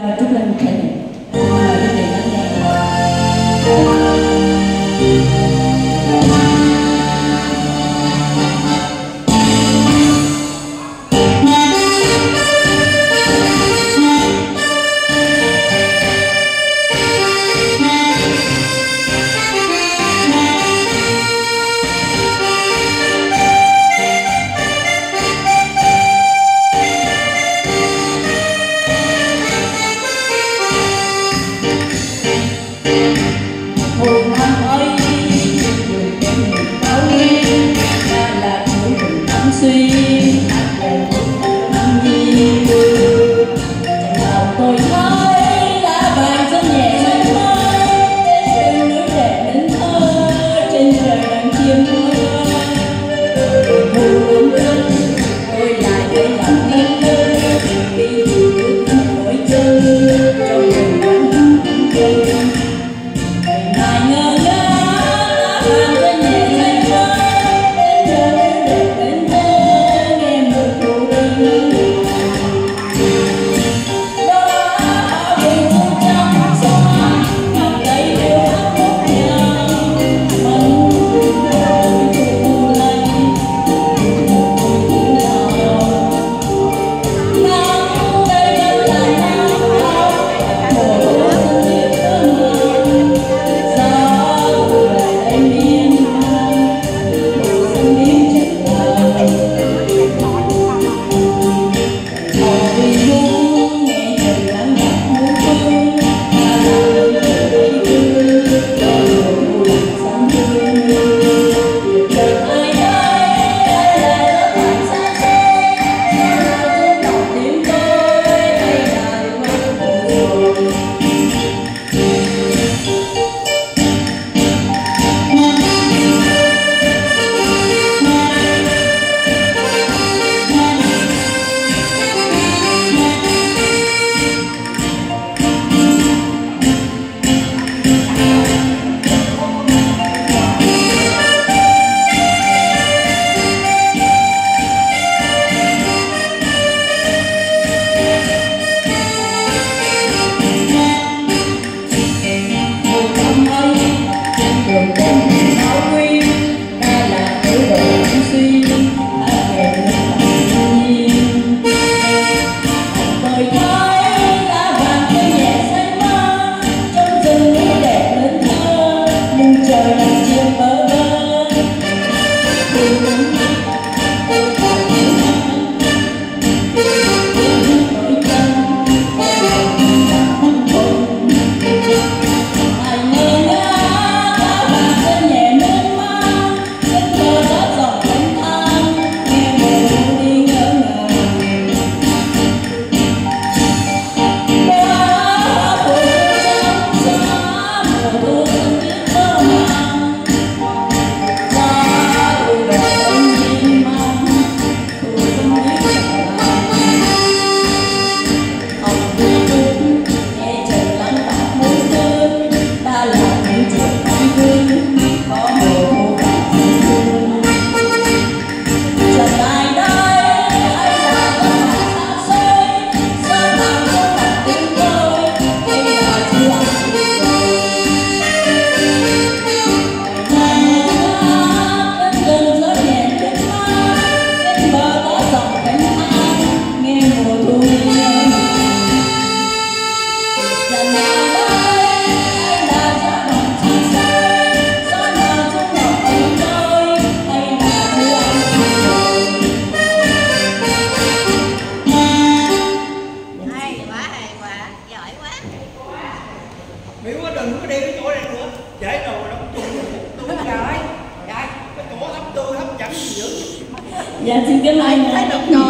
Dublin, Kenya. Dạ xin cảm ơn thấy được đó